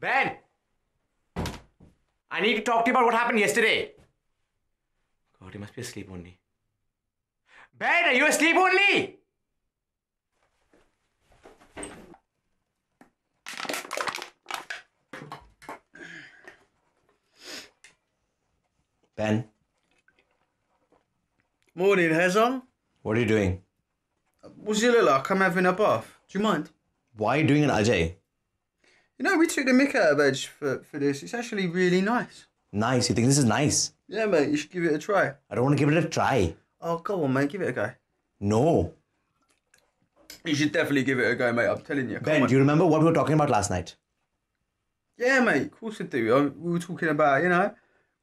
Ben! I need to talk to you about what happened yesterday. God, he must be asleep only. Ben, are you asleep only? Ben, Morning, Hezon. what are you doing? Uh, What's you look like? I'm having a bath. Do you mind? Why are you doing an Ajay? You know, we took the mick out of Edge for, for this. It's actually really nice. Nice. You think this is nice? Yeah, mate, you should give it a try. I don't want to give it a try. Oh, go on, mate, give it a go. No. You should definitely give it a go, mate. I'm telling you. Come Ben, on. do you remember what we were talking about last night? Yeah, mate, of course I do. I, we were talking about, you know,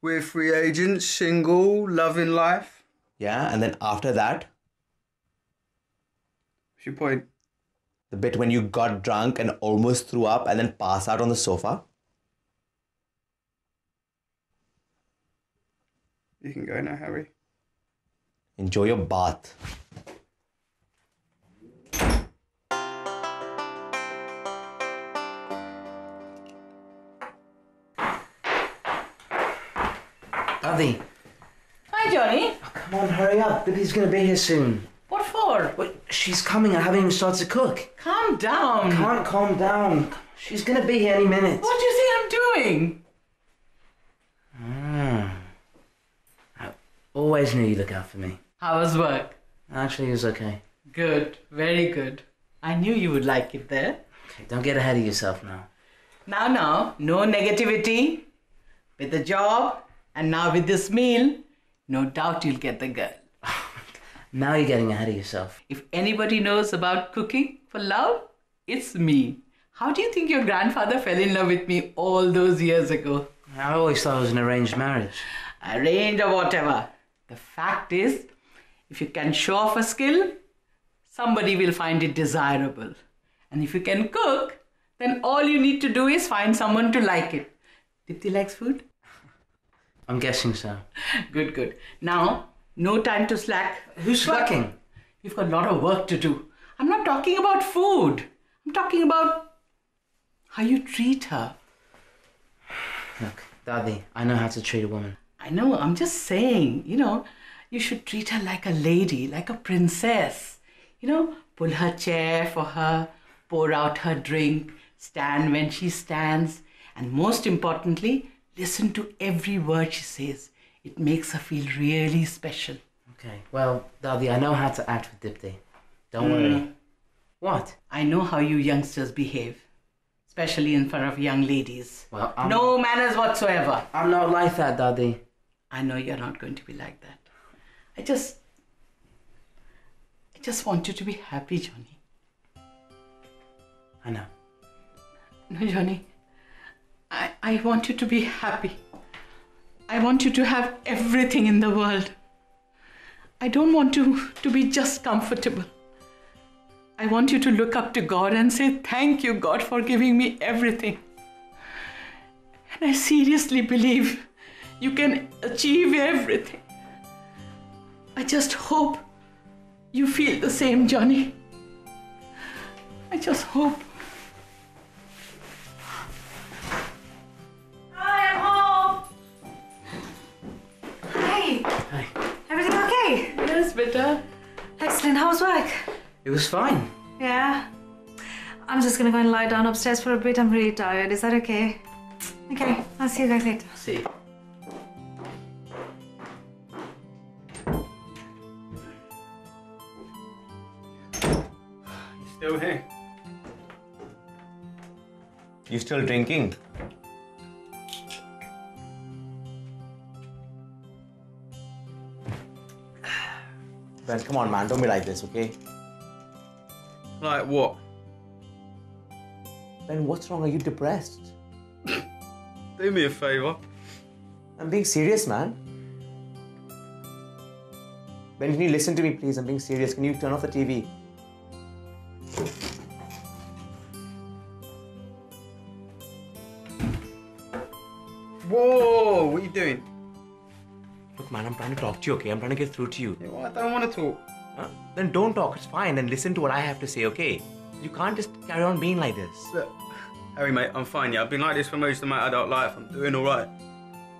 we're free agents, single, loving life. Yeah, and then after that, What's your point? The bit when you got drunk and almost threw up and then passed out on the sofa. You can go now, Harry. Enjoy your bath. Daddy, Hi, Johnny. Oh, come on, hurry up. Bibi's gonna be here soon. What for? Wait, she's coming. I haven't even started to cook. Calm down. Can't calm down. She's gonna be here any minute. What do you think I'm doing? Mm. I always knew you'd look out for me. How was work? Actually, it was okay. Good, very good. I knew you would like it there. Okay, don't get ahead of yourself now. Now, now, no negativity. With the job and now with this meal, no doubt you'll get the girl. Now you're getting ahead of yourself. If anybody knows about cooking for love, it's me. How do you think your grandfather fell in love with me all those years ago? I always thought it was an arranged marriage. Arranged or whatever. The fact is, if you can show off a skill, somebody will find it desirable. And if you can cook, then all you need to do is find someone to like it. Dipti likes food? I'm guessing so. Good, good. Now, no time to slack. Who's slacking? We've got a lot of work to do. I'm not talking about food. I'm talking about how you treat her. Look, Daddy, I know how to treat a woman. I know, I'm just saying, you know, you should treat her like a lady, like a princess. You know, pull her chair for her, pour out her drink, stand when she stands, and most importantly, listen to every word she says. It makes her feel really special. Okay, well, Daddy, I know how to act with Dipti. Don't hmm. worry. What? I know how you youngsters behave, especially in front of young ladies. Well, I'm, No manners whatsoever. I'm not like that, Daddy. I know you're not going to be like that. I just. I just want you to be happy, Johnny. I know. No, Johnny. I, I want you to be happy. I want you to have everything in the world. I don't want you to be just comfortable. I want you to look up to God and say, Thank you, God, for giving me everything. And I seriously believe you can achieve everything. I just hope you feel the same, Johnny. I just hope. It was fine. Yeah. I'm just gonna go and lie down upstairs for a bit. I'm really tired. Is that okay? Okay. I'll see you guys later. See. Still here. You still drinking? Ben, come on, man. Don't be like this, okay? Like what? Ben, what's wrong? Are you depressed? Do me a favour. I'm being serious, man. Ben, can you listen to me, please? I'm being serious. Can you turn off the TV? Whoa, what are you doing? Look, man, I'm trying to talk to you, okay? I'm trying to get through to you. Yeah, well, I don't want to talk. Huh? Then don't talk. It's fine. Then listen to what I have to say, okay? You can't just carry on being like this. Look, Harry, mate, I'm fine. Yeah, I've been like this for most of my adult life. I'm doing all right.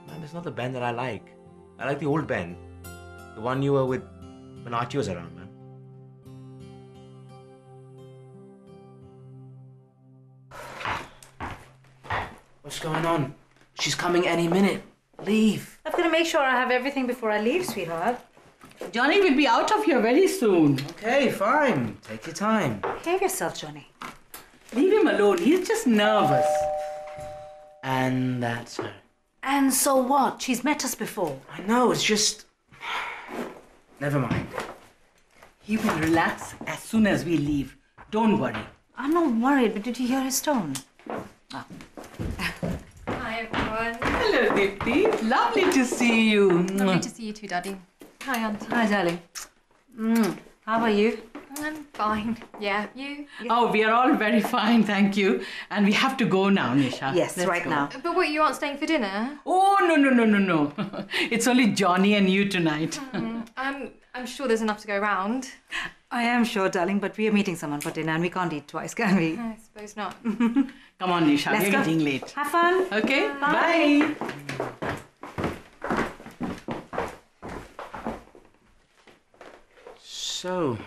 Man, it's not the Ben that I like. I like the old Ben. The one you were with when Archie was around, man. What's going on? She's coming any minute. Leave. I've got to make sure I have everything before I leave, sweetheart. Johnny will be out of here very soon. Okay, fine. Take your time. Behave yourself, Johnny. Leave him alone. He's just nervous. And that's her. And so what? She's met us before. I know, it's just. Never mind. He will relax as soon as we leave. Don't worry. I'm not worried, but did you hear his tone? Ah. Hi everyone. Hello, Dipti. Lovely to see you. Lovely to see you too, Daddy. Hi, Auntie. Hi, darling. Mm. How are you? I'm fine. Yeah, you? Oh, we are all very fine, thank you. And we have to go now, Nisha. Yes, Let's right go. now. But what, you aren't staying for dinner? Oh, no, no, no, no, no. it's only Johnny and you tonight. I'm, I'm sure there's enough to go round. I am sure, darling, but we are meeting someone for dinner and we can't eat twice, can we? I suppose not. Come on, Nisha. Let's We're go. getting late. Have fun. Okay, Bye. bye. So,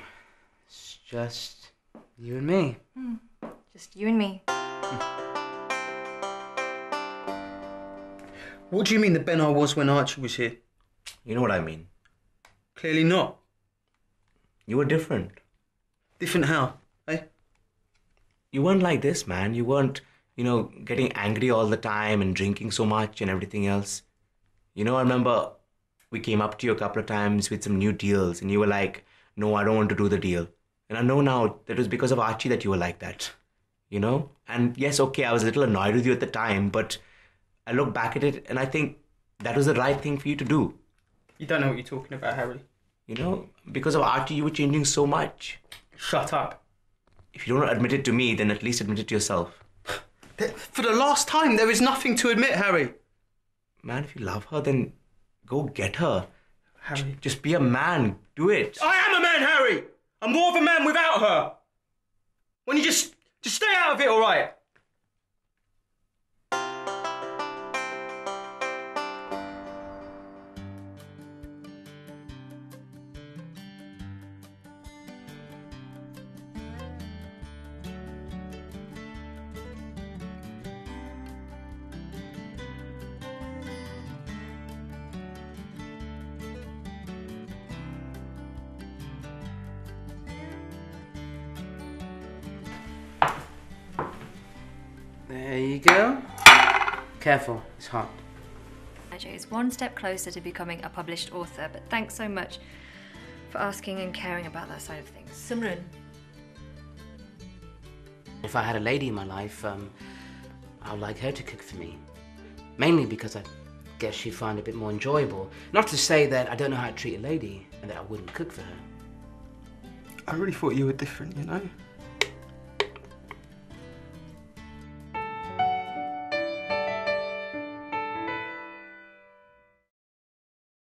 it's just you and me. Just you and me. What do you mean the Ben I was when Archie was here? You know what I mean. Clearly not. You were different. Different how? Eh? You weren't like this, man. You weren't, you know, getting angry all the time and drinking so much and everything else. You know, I remember we came up to you a couple of times with some new deals and you were like, no, I don't want to do the deal. And I know now that it was because of Archie that you were like that. You know? And yes, okay, I was a little annoyed with you at the time, but I look back at it and I think that was the right thing for you to do. You don't know what you're talking about, Harry. You know? Because of Archie, you were changing so much. Shut up. If you don't admit it to me, then at least admit it to yourself. For the last time, there is nothing to admit, Harry. Man, if you love her, then go get her. Harry. Just be a man. Do it. I man, Harry. I'm more of a man without her. When you just just stay out of it, all right? There you go. Careful, it's hot. Ajay is one step closer to becoming a published author, but thanks so much for asking and caring about that side of things. Simran. If I had a lady in my life, um, I would like her to cook for me. Mainly because I guess she'd find it a bit more enjoyable. Not to say that I don't know how to treat a lady and that I wouldn't cook for her. I really thought you were different, you know?